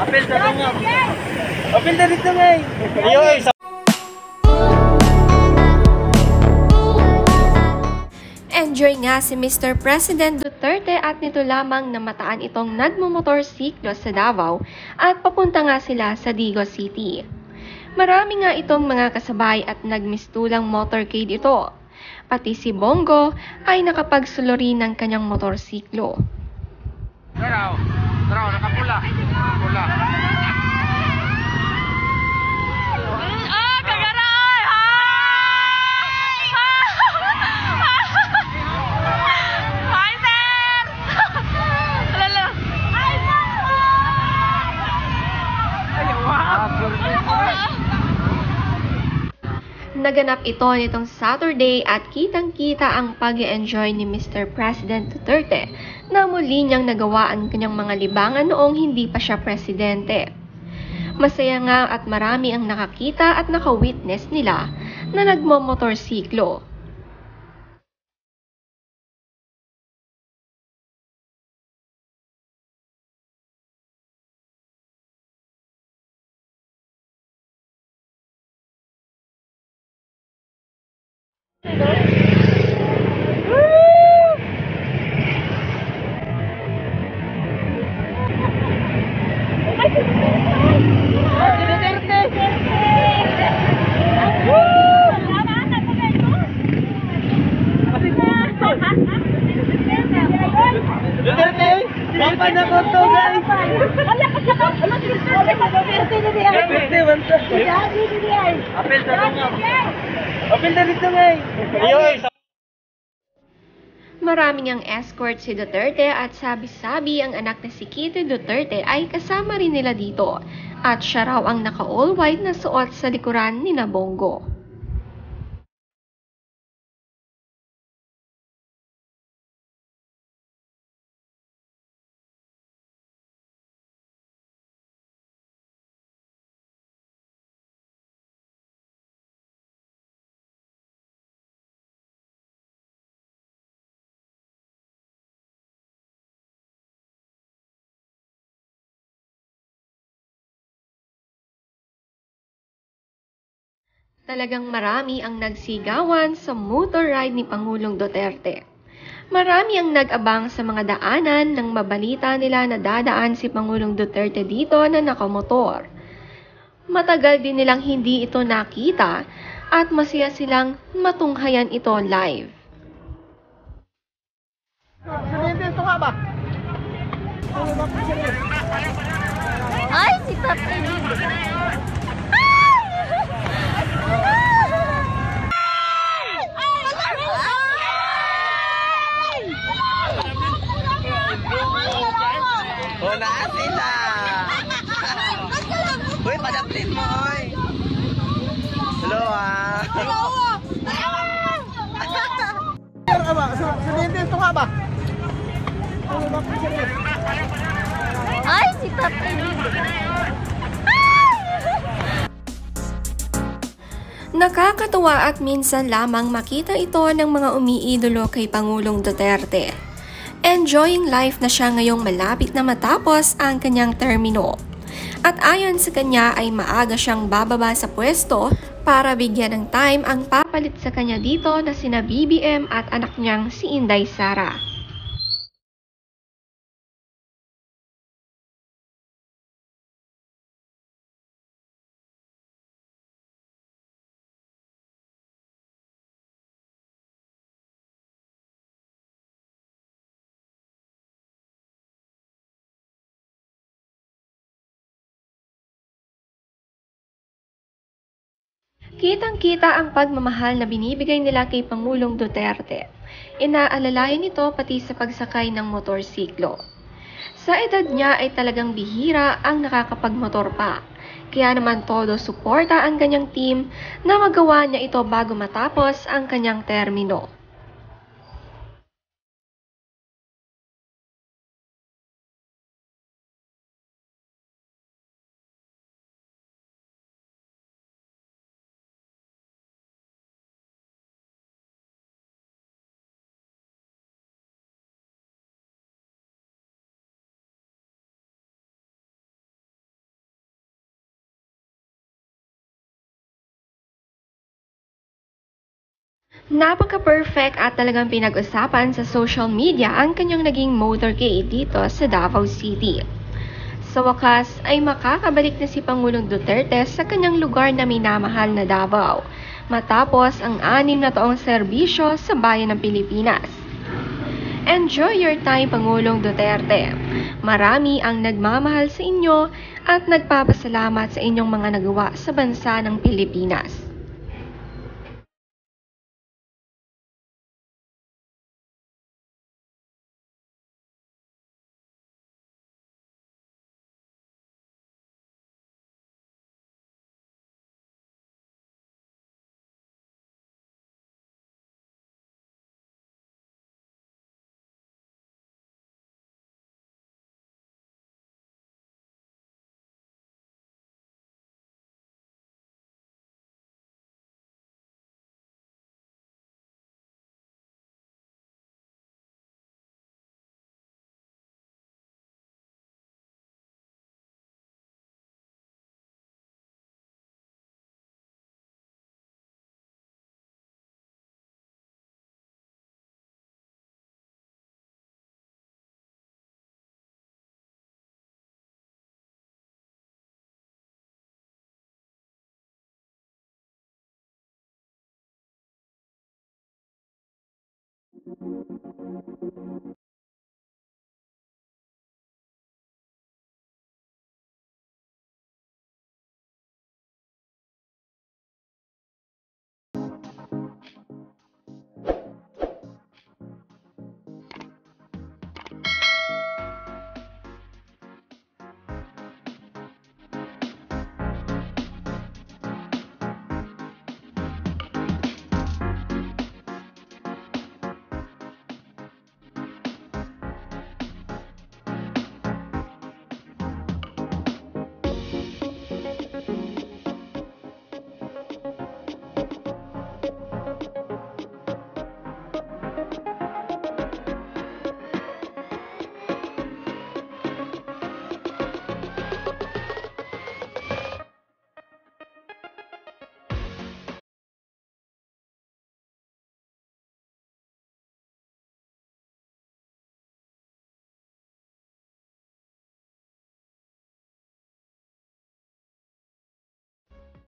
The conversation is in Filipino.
Apel sa nga. Apel na dito nga. Ayo, isa. Enjoy nga si Mr. President Duterte at nito lamang namataan itong nagmumotorsiklo sa Davao at papunta nga sila sa Digo City. Marami nga itong mga kasabay at nagmistulang motorcade ito. Pati si Bongo ay nakapagsulori ng kanyang motorsiklo. Taraw. Taraw, nakapula. Pula. Naganap ito nitong Saturday at kitang-kita ang pag enjoy ni Mr. President Duterte na muli niyang nagawa ang kanyang mga libangan noong hindi pa siya presidente. Masaya nga at marami ang nakakita at nakawitness nila na nagmomotorsiklo. Duterte. Papa na ko to guys. Apel sa nga. Apel na dito nga. Ayo, isa. Maraming ang escort si Duterte at sabi-sabi ang anak na si Kitty Duterte ay kasama rin nila dito at siya raw ang naka-all white na suot sa likuran ni Nabongo. Talagang marami ang nagsigawan sa motor ride ni Pangulong Duterte. Marami ang nag-abang sa mga daanan nang mabalita nila na dadaan si Pangulong Duterte dito na nakamotor. Matagal din nilang hindi ito nakita at masaya silang matunghayan ito live. Ay, si Tatay. Oh, naa sila. Uy, padaplin mo, oy. Hello, ah. Ay, si Tatay. Nakakatuwa at minsan lamang makita ito ng mga umiidolo kay Pangulong Duterte. Enjoying life na siya ngayong malapit na matapos ang kanyang termino. At ayon sa kanya ay maaga siyang bababa sa pwesto para bigyan ng time ang papalit sa kanya dito na sina BBM at anak niyang si Inday Sara. Kitang-kita ang pagmamahal na binibigay nila kay Pangulong Duterte. Inaalalayan nito pati sa pagsakay ng motorsiklo. Sa edad niya ay talagang bihira ang nakakapagmotor pa. Kaya naman todo suporta ang kanyang team na magawa niya ito bago matapos ang kanyang termino. Napaka-perfect at talagang pinag-usapan sa social media ang kanyang naging motorcade dito sa Davao City. Sa wakas ay makakabalik na si Pangulong Duterte sa kanyang lugar na minamahal na Davao matapos ang anim na taong serbisyo sa bayan ng Pilipinas. Enjoy your time, Pangulong Duterte. Marami ang nagmamahal sa inyo at nagpapasalamat sa inyong mga nagawa sa bansa ng Pilipinas.